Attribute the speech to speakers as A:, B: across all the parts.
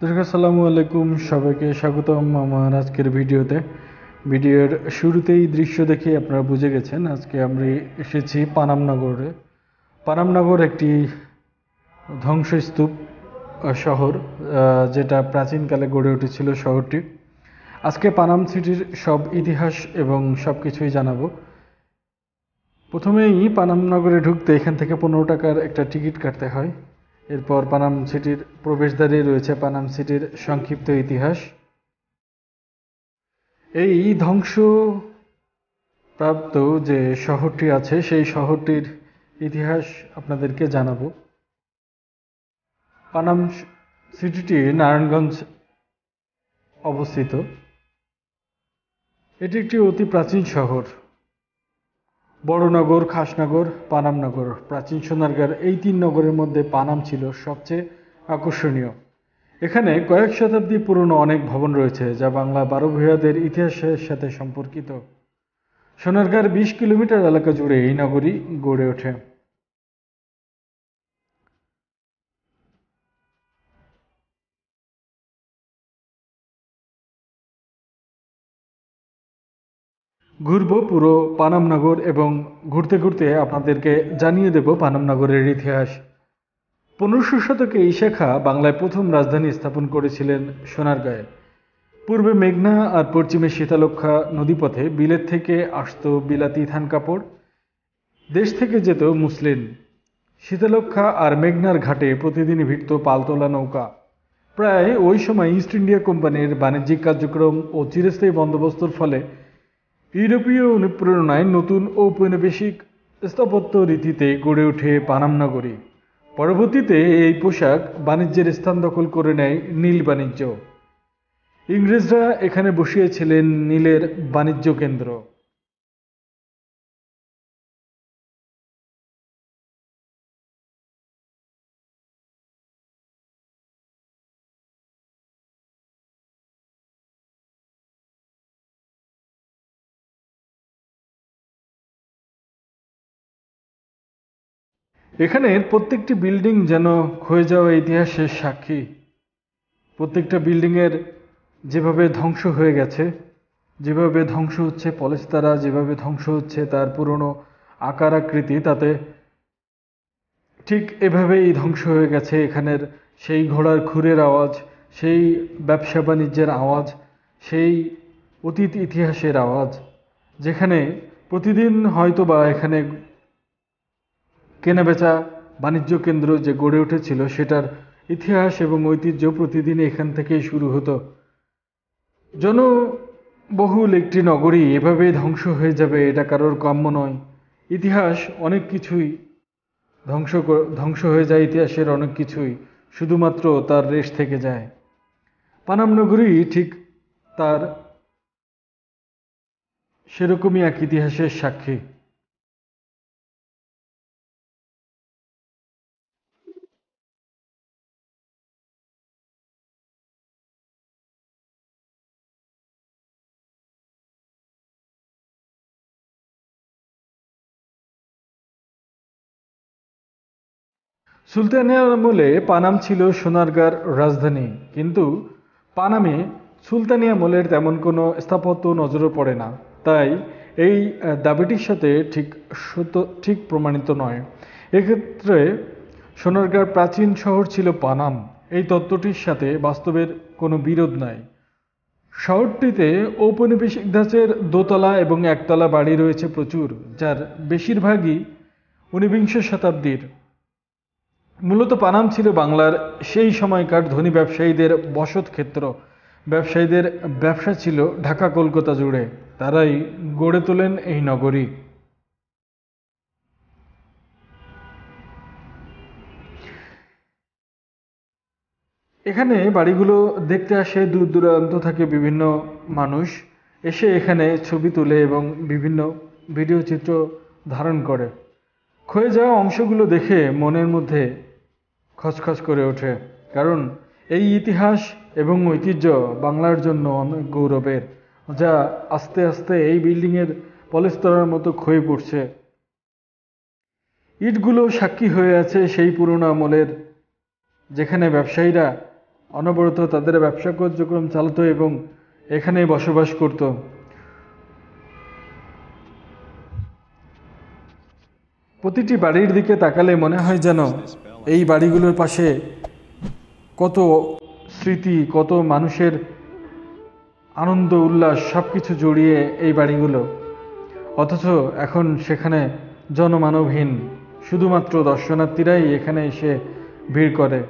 A: দর্শক, আসসালামু আলাইকুম। সবাইকে স্বাগতম আমার আজকের ভিডিওতে। ভিডিওর শুরুতেই দৃশ্য দেখে আপনারা বুঝে গেছেন, আজকে আমরা এসেছি পানামনগরে। পানামনগর একটি ধ্বংসস্তূপ শহর যেটা প্রাচীনকালে গড়ে উঠেছিল শহরটি। আজকে পানাম সিটির সব ইতিহাস এবং সব কিছুই জানাব। প্রথমেই পানামনগরে ঢুকতে এখান থেকে পনেরো টাকার একটা টিকিট কাটতে হয়। এরপর পানাম সিটির প্রবেশদ্বারে রয়েছে পানাম সিটির সংক্ষিপ্ত ইতিহাস। এই ধ্বংস প্রাপ্ত যে শহরটি আছে, সেই শহরটির ইতিহাস আপনাদেরকে জানাব। পানাম সিটিটি নারায়ণগঞ্জ অবস্থিত। এটি একটি অতি প্রাচীন শহর। বড়নগর, খাসনগর, পানামনগর, প্রাচীন সোনারগাঁর এই তিন নগরের মধ্যে পানাম ছিল সবচেয়ে আকর্ষণীয়। এখানে কয়েক শতাব্দী পুরনো অনেক ভবন রয়েছে, যা বাংলা বারো ভূয়াদের ইতিহাসের সাথে সম্পর্কিত। সোনারগাঁর বিশ কিলোমিটার এলাকা জুড়ে এই নগরী গড়ে ওঠে। ঘুরবো পুরো পানামনগর এবং ঘুরতে ঘুরতে আপনাদেরকে জানিয়ে দেব পানামনগরের ইতিহাস। পনেরোশো শতকে এই শাখা বাংলায় প্রথম রাজধানী স্থাপন করেছিলেন সোনারগাঁয়ে। পূর্বে মেঘনা আর পশ্চিমে শীতালক্ষা নদীপথে বিলেত থেকে আসতো বিলাতি থান কাপড়, দেশ থেকে যেত মুসলিম। শীতলক্ষা আর মেঘনার ঘাটে প্রতিদিনই ভিড়ত পালতোলা নৌকা। প্রায় ওই সময় ইস্ট ইন্ডিয়া কোম্পানির বাণিজ্যিক কার্যক্রম ও চিরস্থায়ী বন্দোবস্তর ফলে ইউরোপীয় অনুপ্রেরণায় নতুন ঔপনিবেশিক স্থাপত্য রীতিতে গড়ে ওঠে পানাম নগরী। পরবর্তীতে এই পোশাক বাণিজ্যের স্থান দখল করে নেয় নীল বাণিজ্য। ইংরেজরা এখানে বসিয়েছিলেন নীলের বাণিজ্য কেন্দ্র। এখানে প্রত্যেকটি বিল্ডিং যেন ক্ষয়ে যাওয়া ইতিহাসের সাক্ষী। প্রত্যেকটা বিল্ডিংয়ের যেভাবে ধ্বংস হয়ে গেছে, যেভাবে ধ্বংস হচ্ছে পলেস্তারা, যেভাবে ধ্বংস হচ্ছে তার পুরনো আকার আকৃতি, তাতে ঠিক এভাবেই ধ্বংস হয়ে গেছে এখানের সেই ঘোড়ার খুরের আওয়াজ, সেই ব্যবসা বাণিজ্যের আওয়াজ, সেই অতীত ইতিহাসের আওয়াজ, যেখানে প্রতিদিন হয়তো বা এখানে কেনাবেচা বাণিজ্য কেন্দ্র যে গড়ে উঠেছিল সেটার ইতিহাস এবং ঐতিহ্য প্রতিদিন এখান থেকেই শুরু হতো। জনবহুল একটি নগরী এভাবেই ধ্বংস হয়ে যাবে এটা কারোর কাম্য নয়। ইতিহাস অনেক কিছুই ধ্বংস ধ্বংস হয়ে যায় ইতিহাসের অনেক কিছুই, শুধুমাত্র তার রেশ থেকে যায়। পানাম নগরী ঠিক তার সেরকমই এক ইতিহাসের সাক্ষী। সুলতানের আমলে পানাম ছিল সোনারগাঁর রাজধানী, কিন্তু পানামে সুলতানি আমলের তেমন কোনো স্থাপত্য নজরে পড়ে না। তাই এই দাবিটির সাথে ঠিক ঠিক প্রমাণিত নয়। এক্ষেত্রে সোনারগাঁর প্রাচীন শহর ছিল পানাম। এই তত্ত্বটির সাথে বাস্তবের কোনো বিরোধ নাই। শহরটিতে ঔপনিবেশিক ধাঁচের দোতলা এবং একতলা বাড়ি রয়েছে প্রচুর, যার বেশিরভাগই ঊনবিংশ শতাব্দীর। মূলত পানাম ছিল বাংলার সেই সময়কার ধনী ব্যবসায়ীদের বসত ক্ষেত্র। ব্যবসায়ীদের ব্যবসা ছিল ঢাকা কলকাতা জুড়ে। তারাই গড়ে তোলেন এই নগরী। এখানে বাড়িগুলো দেখতে আসে দূর দূরান্ত থেকে বিভিন্ন মানুষ এসে এখানে ছবি তুলে এবং বিভিন্ন ভিডিও চিত্র ধারণ করে। ক্ষয়ে যাওয়া অংশগুলো দেখে মনের মধ্যে খচখচ করে ওঠে। কারণ এই ইতিহাস এবং ঐতিহ্য বাংলার জন্য অনেক গৌরবের, যা আস্তে আস্তে এই বিল্ডিংয়ের পলেস্তরার মতো ক্ষয়ে পড়ছে। ইটগুলো সাক্ষী হয়ে আছে সেই পুরনো আমলের, যেখানে ব্যবসায়ীরা অনবরত তাদের ব্যবসা কার্যক্রম চালাতো এবং এখানে বসবাস করত। প্রতিটি বাড়ির দিকে তাকালে মনে হয় যেন এই বাড়িগুলোর পাশে কত স্মৃতি, কত মানুষের আনন্দ, উল্লাস সব কিছু জড়িয়ে এই বাড়িগুলো। অথচ এখন সেখানে জনমানবহীন, শুধুমাত্র দর্শনার্থীরাই এখানে এসে ভিড় করে।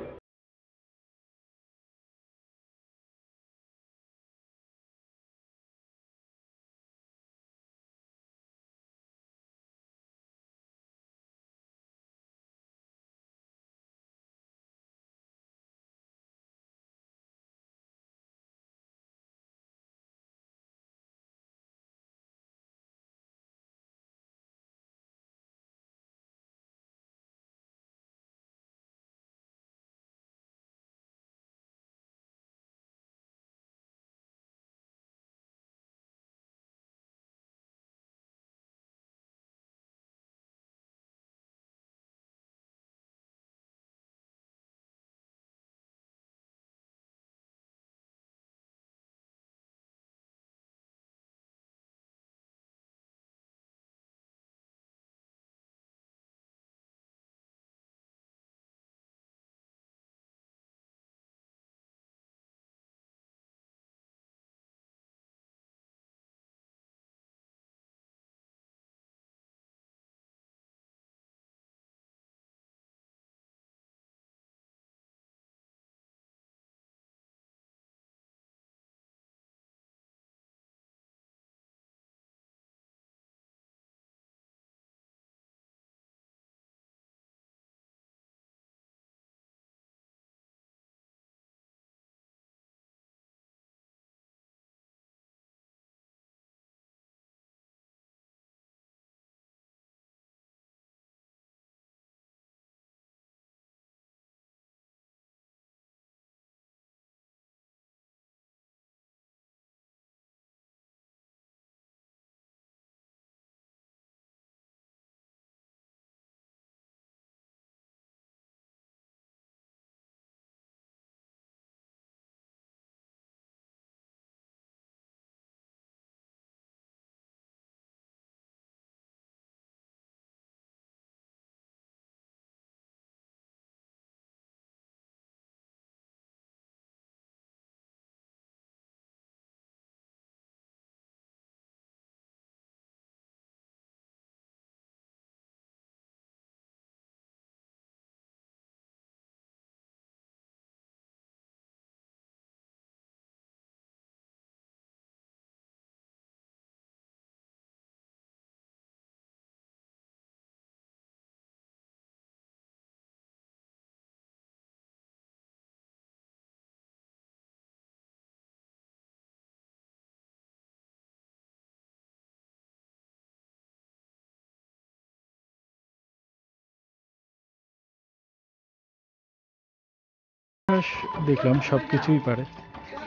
A: ইতিহাস দেখলাম সব কিছুই পারে।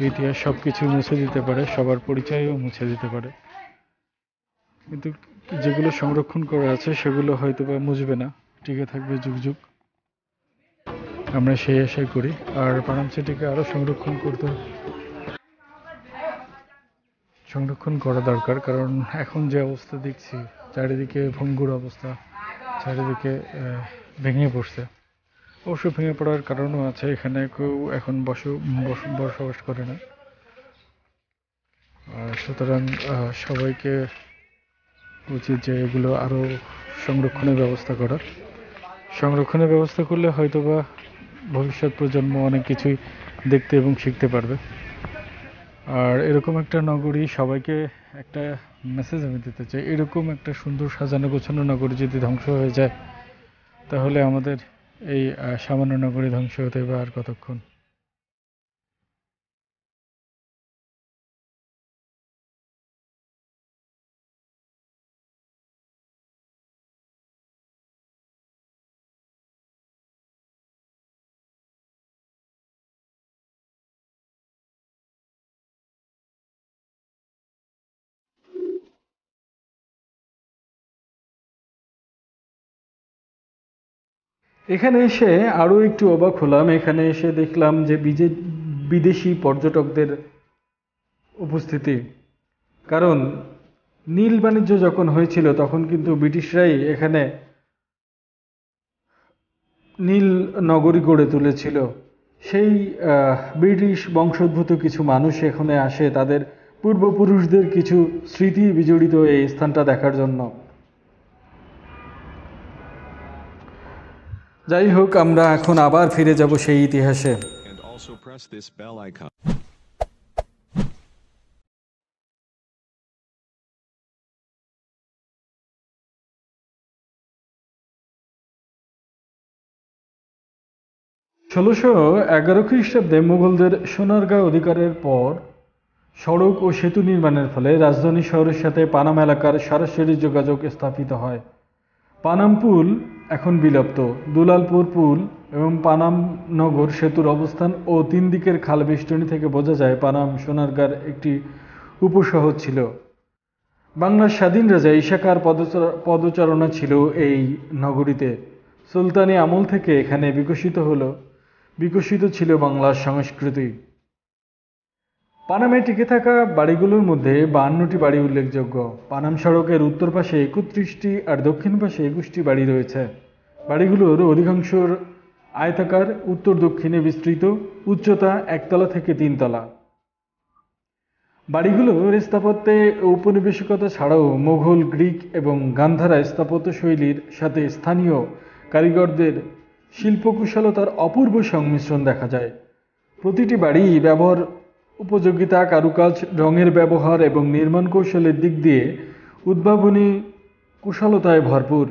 A: ইতিহাস সব কিছু মুছে দিতে পারে, সবার পরিচয়ও মুছে দিতে পারে। কিন্তু যেগুলো সংরক্ষণ করা আছে, সেগুলো হয়তো বা মুছবে না। টিকে থাকবে যুগ যুগ। আমরা সেই আশাই করি। আর পানাম সিটিকে আরও সংরক্ষণ করতে সংরক্ষণ করা দরকার, কারণ এখন যে অবস্থা দেখছি, চারিদিকে ভঙ্গুর অবস্থা, চারিদিকে ভেঙে পড়ছে। অবশ্য ভেঙে পড়ার কারণও আছে, এখানে কেউ এখন বস, বস- বসবাস করে না। সুতরাং সবাইকে উচিত যে এগুলো আরও সংরক্ষণের ব্যবস্থা করার। সংরক্ষণের ব্যবস্থা করলে হয়তোবা ভবিষ্যৎ প্রজন্ম অনেক কিছুই দেখতে এবং শিখতে পারবে। আর এরকম একটা নগরী, সবাইকে একটা মেসেজ আমি দিতে চাই, এরকম একটা সুন্দর সাজানো গোছানো নগরী যদি ধ্বংস হয়ে যায়, তাহলে আমাদের এই সামান্য নগরী ধ্বংস হতে বা আর কতক্ষণ? এখানে এসে আরও একটু অবাক হলাম। এখানে এসে দেখলাম যে বিজে, বিদেশি পর্যটকদের উপস্থিতি। কারণ নীল বাণিজ্য যখন হয়েছিল, তখন কিন্তু ব্রিটিশরাই এখানে নীল নগরী গড়ে তুলেছিল। সেই ব্রিটিশ বংশোদ্ভূত কিছু মানুষ এখানে আসে। তাদের পূর্বপুরুষদের কিছু স্মৃতি বিজড়িত এই স্থানটা দেখার জন্য। যাই হোক আমরা এখন আবার ফিরে যাব সেই ইতিহাসে. ষোলোশো এগারো খ্রিস্টাব্দে মুঘলদের সোনারগাঁ অধিকারের পর সড়ক ও সেতু নির্মাণের ফলে রাজধানী শহরের সাথে পানাম এলাকার সরাসরি যোগাযোগ স্থাপিত হয় পানাম পুল এখন বিলুপ্ত। দুলালপুর পুল এবং পানাম নগর সেতুর অবস্থান ও তিন দিকের খাল বেষ্টনী থেকে বোঝা যায় পানাম সোনারগাঁর একটি উপশহর ছিল। বাংলার স্বাধীন রাজা ইশাকার পদচার- পদচারণা ছিল এই নগরীতে। সুলতানি আমল থেকে এখানে বিকশিত হলো। বিকশিত ছিল বাংলার সংস্কৃতি। পানামে টিকে থাকা বাড়িগুলোর মধ্যে বাহান্নটি বাড়ি উল্লেখযোগ্য। পানাম সড়কের উত্তর পাশে একত্রিশটি আর দক্ষিণ পাশে একুশটি বাড়ি রয়েছে। বাড়িগুলোর অধিকাংশর আয়তাকার উত্তর দক্ষিণে বিস্তৃত, উচ্চতা একতলা থেকে তিনতলা। বাড়িগুলোর স্থাপত্যে ঔপনিবেশিকতা ছাড়াও মোঘল, গ্রিক এবং গান্ধারা স্থাপত্য শৈলীর সাথে স্থানীয় কারিগরদের শিল্পকুশলতার অপূর্ব সংমিশ্রণ দেখা যায়। প্রতিটি বাড়ি ব্যবহার উপযোগিতা, কারুকাজ, রঙের ব্যবহার এবং নির্মাণ কৌশলের দিক দিয়ে উদ্ভাবনী কুশলতায় ভরপুর।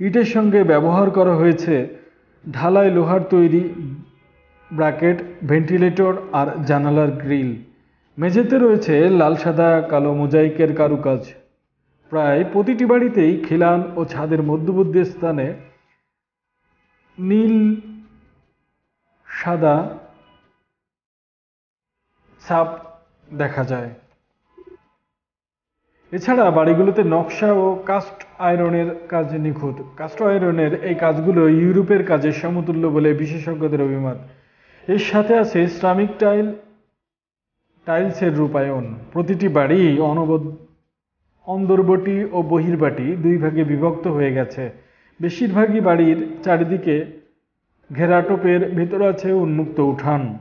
A: ইটের সঙ্গে ব্যবহার করা হয়েছে ঢালাই লোহার তৈরি ব্র্যাকেট ভেন্টিলেটর আর জানালার গ্রিল। মেঝেতে রয়েছে লাল, সাদা, কালো মোজাইকের কারুকাজ। প্রায় প্রতিটি বাড়িতেই খিলান ও ছাদের মধ্যবর্তী স্থানে নীল, সাদা ছাপ দেখা যায়। এছাড়া বাড়িগুলোতে নকশা ও কাস্ট আয়রনের কাজ নিখুঁত। কাস্ট আয়রনের এই কাজগুলো ইউরোপের কাজের সমতুল্য বলে বিশেষজ্ঞদের অভিমত। এর সাথে আছে শ্রমিক টাইল, টাইলসের রূপায়ণ। প্রতিটি বাড়ি অনবদ অন্দরবটি ও বহির্বাটি দুই ভাগে বিভক্ত হয়ে গেছে। বেশিরভাগই বাড়ির চারিদিকে ঘেরাটোপের ভেতর আছে উন্মুক্ত উঠান।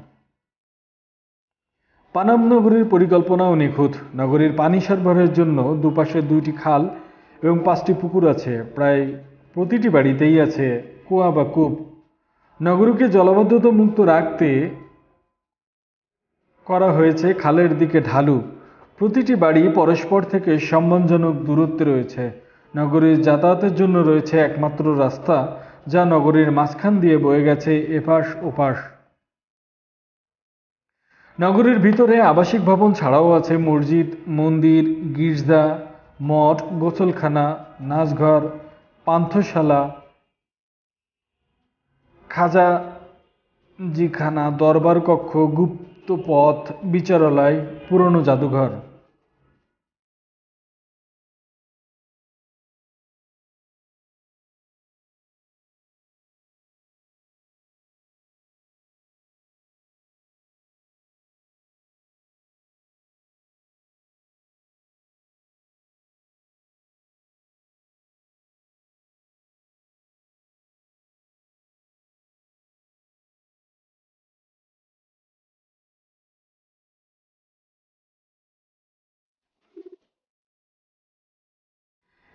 A: পানাম নগরীর পরিকল্পনাও নিখুঁত। নগরীর পানি সরবরাহের জন্য দুপাশে দুইটি খাল এবং পাঁচটি পুকুর আছে। প্রায় প্রতিটি বাড়িতেই আছে কুয়া বা কূপ। নগরীকে জলাবদ্ধতা মুক্ত রাখতে করা হয়েছে খালের দিকে ঢালু। প্রতিটি বাড়ি পরস্পর থেকে সম্মানজনক দূরত্বে রয়েছে। নগরীর যাতায়াতের জন্য রয়েছে একমাত্র রাস্তা, যা নগরীর মাঝখান দিয়ে বয়ে গেছে এপাশ ওপাশ। নগরীর ভিতরে আবাসিক ভবন ছাড়াও আছে মসজিদ, মন্দির, গির্জা, মঠ, গোসলখানা, নাচঘর, পান্থশালা খাজা জিখানা দরবার কক্ষ গুপ্ত পথ বিচারালয়, পুরনো জাদুঘর।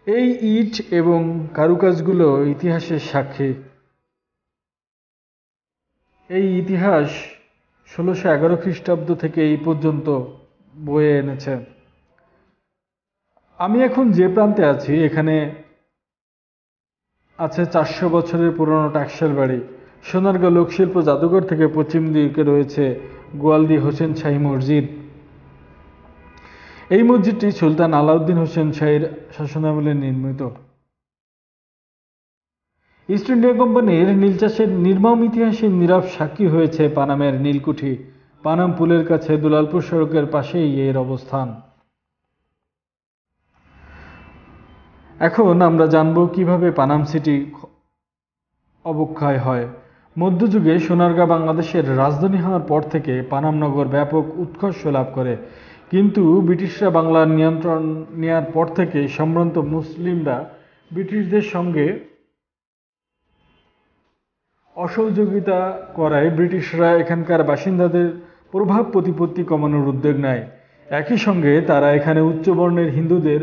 A: এই ইট এবং কারুকাজগুলো ইতিহাসের সাক্ষী। এই ইতিহাস ষোলোশো এগারো খ্রিস্টাব্দ থেকে এই পর্যন্ত বয়ে এনেছে। আমি এখন যে প্রান্তে আছি, এখানে আছে চারশো বছরের পুরনো টাকশাল বাড়ি। সোনারগাঁ লোকশিল্প জাদুঘর থেকে পশ্চিম দিকে রয়েছে গোয়ালদি হোসেন শাহী মসজিদ। এই মসজিদটি সুলতান আলাউদ্দিন হোসেন শাহীর শাসনামলে নির্মিত। ইস্ট ইন্ডিয়া কোম্পানির নীল চাষের নির্মম ইতিহাসের নীরব সাক্ষী হয়েছে পানামের নীলকুঠি। পানাম পুলের কাছে দুলালপুর সড়কের পাশেই এর অবস্থান। এখন আমরা জানব কীভাবে পানাম সিটি অবক্ষয় হয়। মধ্যযুগে সোনারগাঁ বাংলাদেশের রাজধানী হওয়ার পর থেকে পানামনগর ব্যাপক উৎকর্ষ লাভ করে। কিন্তু ব্রিটিশরা বাংলার নিয়ন্ত্রণ নেয়ার পর থেকে সম্ভ্রান্ত মুসলিমরা ব্রিটিশদের সঙ্গে অসহযোগিতা করায় ব্রিটিশরা এখানকার বাসিন্দাদের প্রভাব প্রতিপত্তি কমানোর উদ্যোগ নেয়। একই সঙ্গে তারা এখানে উচ্চবর্ণের হিন্দুদের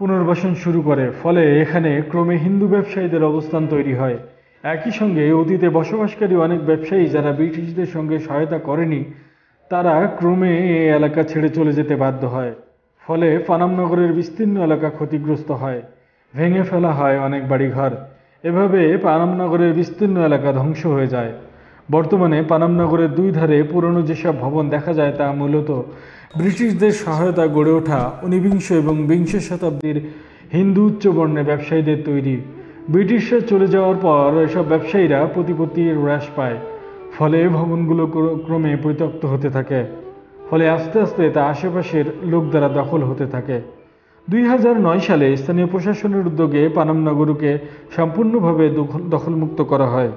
A: পুনর্বাসন শুরু করে, ফলে এখানে ক্রমে হিন্দু ব্যবসায়ীদের অবস্থান তৈরি হয়। একই সঙ্গে অতীতে বসবাসকারী অনেক ব্যবসায়ী যারা ব্রিটিশদের সঙ্গে সহায়তা করেনি তারা ক্রমে এই এলাকা ছেড়ে চলে যেতে বাধ্য হয়। ফলে পানামনগরের বিস্তীর্ণ এলাকা ক্ষতিগ্রস্ত হয়। ভেঙে ফেলা হয় অনেক বাড়িঘর। এভাবে পানামনগরের বিস্তীর্ণ এলাকা ধ্বংস হয়ে যায়। বর্তমানে পানামনগরের দুই ধারে পুরনো যেসব ভবন দেখা যায় তা মূলত ব্রিটিশদের সহায়তা গড়ে ওঠা ঊনবিংশ এবং বিংশ শতাব্দীর হিন্দু উচ্চবর্ণের ব্যবসায়ীদের তৈরি। ব্রিটিশরা চলে যাওয়ার পর এসব ব্যবসায়ীরা প্রতিপত্তির হ্রাস পায়। ফলে এই ভবনগুলো ক্র- ক্রমে পরিত্যক্ত হতে থাকে। ফলে আস্তে আস্তে তা আশেপাশের লোক দ্বারা দখল হতে থাকে। দুই সালে স্থানীয় প্রশাসনের উদ্যোগে পানাম পানামনগরকে সম্পূর্ণভাবে দখল- দখলমুক্ত করা হয়।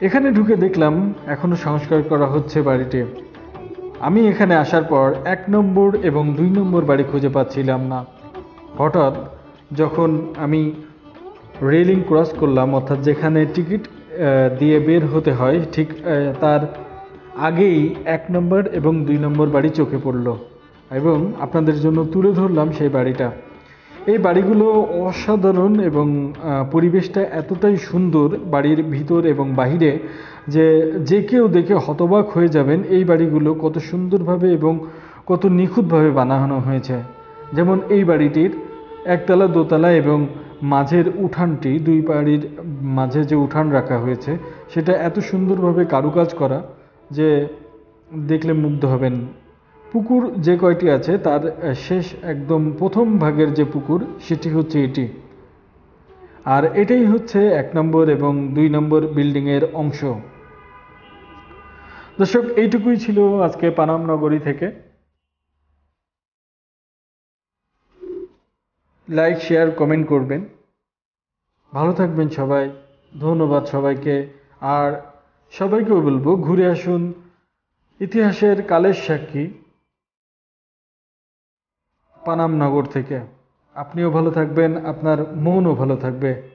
A: এখানে ঢুকে দেখলাম এখনও সংস্কার করা হচ্ছে বাড়িটি। আমি এখানে আসার পর এক নম্বর এবং দুই নম্বর বাড়ি খুঁজে পাচ্ছিলাম না। হঠাৎ যখন আমি রেলিং ক্রস করলাম, অর্থাৎ যেখানে টিকিট দিয়ে বের হতে হয়, ঠিক তার আগেই এক নম্বর এবং দুই নম্বর বাড়ি চোখে পড়ল। এবং আপনাদের জন্য তুলে ধরলাম সেই বাড়িটা। এই বাড়িগুলো অসাধারণ এবং পরিবেশটা এতটাই সুন্দর বাড়ির ভিতর এবং বাহিরে যে যে কেউ দেখে হতবাক হয়ে যাবেন এই বাড়িগুলো কত সুন্দরভাবে এবং কত নিখুঁতভাবে বানানো হয়েছে। যেমন এই বাড়িটির একতলা, দোতলা এবং মাঝের উঠানটি, দুই বাড়ির মাঝে যে উঠান রাখা হয়েছে, সেটা এত সুন্দরভাবে কারুকাজ করা যে দেখলে মুগ্ধ হবেন। পুকুর যে কয়টি আছে, তার শেষ একদম প্রথম ভাগের যে পুকুর, সেটি হচ্ছে এটি। আর এটাই হচ্ছে এক নম্বর এবং দুই নম্বর বিল্ডিংয়ের অংশ। দর্শক, এইটুকুই ছিল আজকে পানাম নগরী থেকে। লাইক, শেয়ার, কমেন্ট করবেন। ভালো থাকবেন সবাই। ধন্যবাদ সবাইকে। আর সবাইকেও বলব, ঘুরে আসুন। ইতিহাসের কালের সাক্ষী। পানাম নগর থেকে। আপনিও ভালো থাকবেন আপনার মনও ভালো থাকবে।